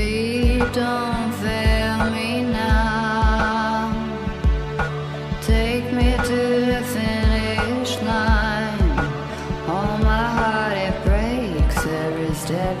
Babe, don't fail me now. Take me to the finish line. My heart, it breaks every step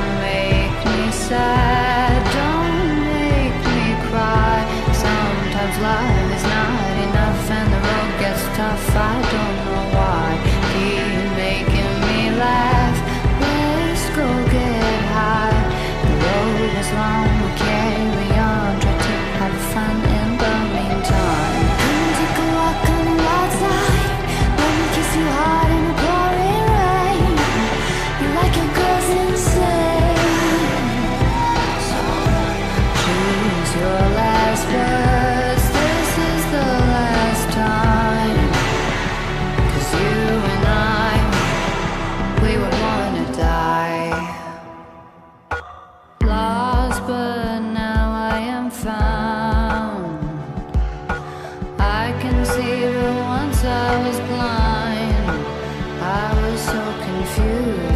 confused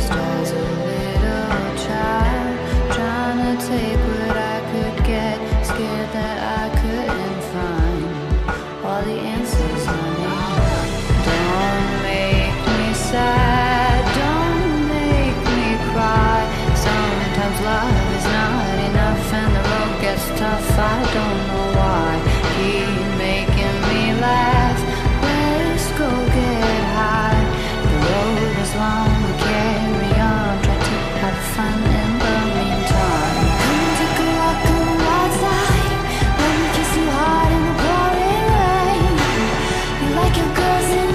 was in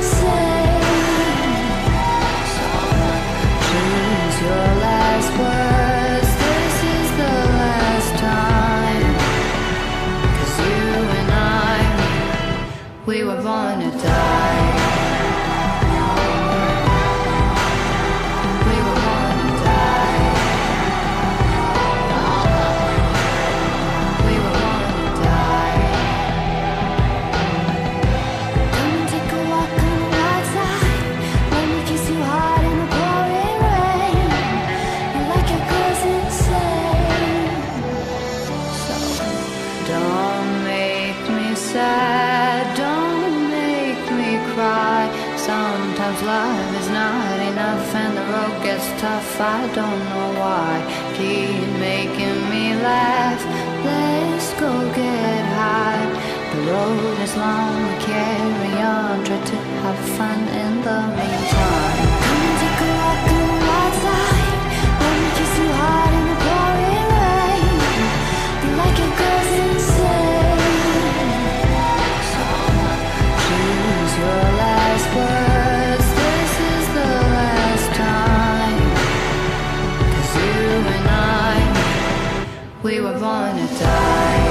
Sometimes love is not enough and the road gets tough. I don't know why. Keep making me laugh. Let's go get high. The road is long, we carry on. Try to have fun in the meantime. we were born to die.